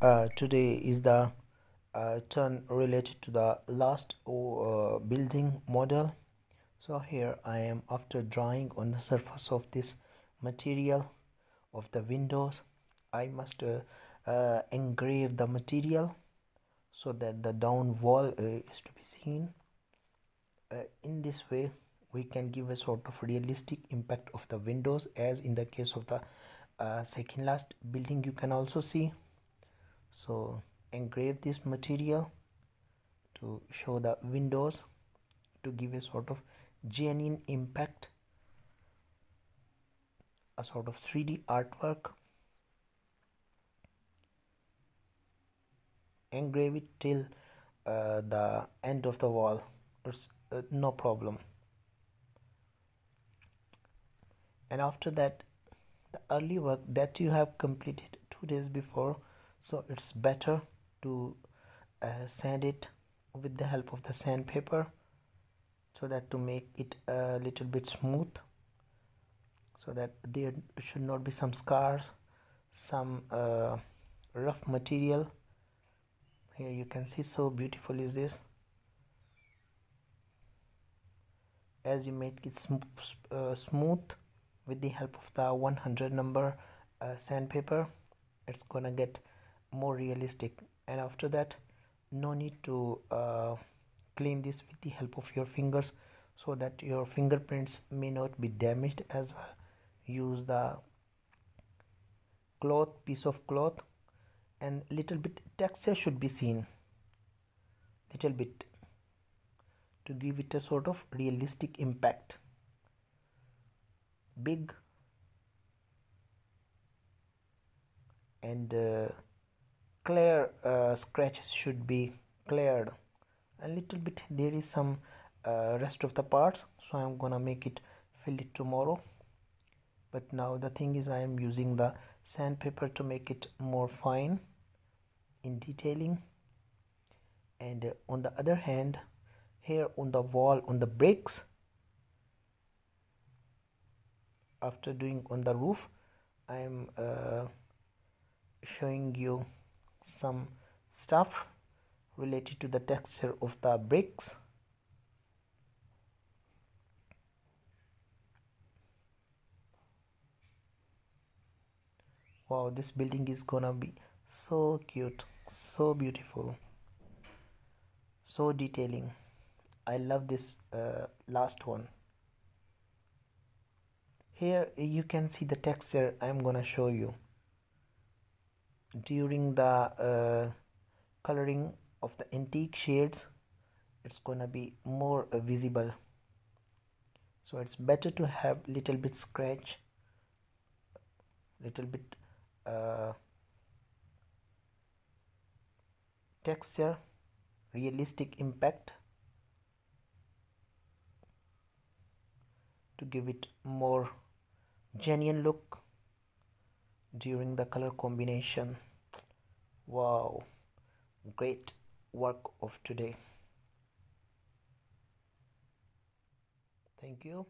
uh, today is the uh, turn related to the last uh, building model. So here I am after drawing on the surface of this material of the windows. I must uh, uh, engrave the material so that the down wall uh, is to be seen. In this way we can give a sort of realistic impact of the windows as in the case of the second last building you can also see so engrave this material to show the windows to give a sort of genuine impact a sort of 3d artwork. Engrave it till uh, the end of the wall. It's uh, no problem. And after that the early work that you have completed two days before so it's better to uh, sand it with the help of the sandpaper so that to make it a little bit smooth so that there should not be some scars some uh, rough material. Here you can see so beautiful is this. As you make it sm uh, smooth with the help of the 100 number uh, sandpaper it's gonna get more realistic. And after that no need to uh, clean this with the help of your fingers so that your fingerprints may not be damaged as well. Use the cloth piece of cloth and little bit texture should be seen. Little bit. To give it a sort of realistic impact. Big. And uh, clear uh, scratches should be cleared. A little bit there is some uh, rest of the parts so i'm gonna make it fill it tomorrow. But now the thing is i am using the sandpaper to make it more fine in detailing. And uh, on the other hand here on the wall on the bricks after doing on the roof i am uh, showing you some stuff related to the texture of the bricks. Wow this building is gonna be so cute so beautiful so detailing. I love this uh, last one. Here you can see the texture i'm gonna show you during the uh, coloring of the antique shades it's gonna be more uh, visible. So it's better to have little bit scratch little bit uh, texture realistic impact to give it more genuine look during the color combination. Wow. Great work of today. Thank you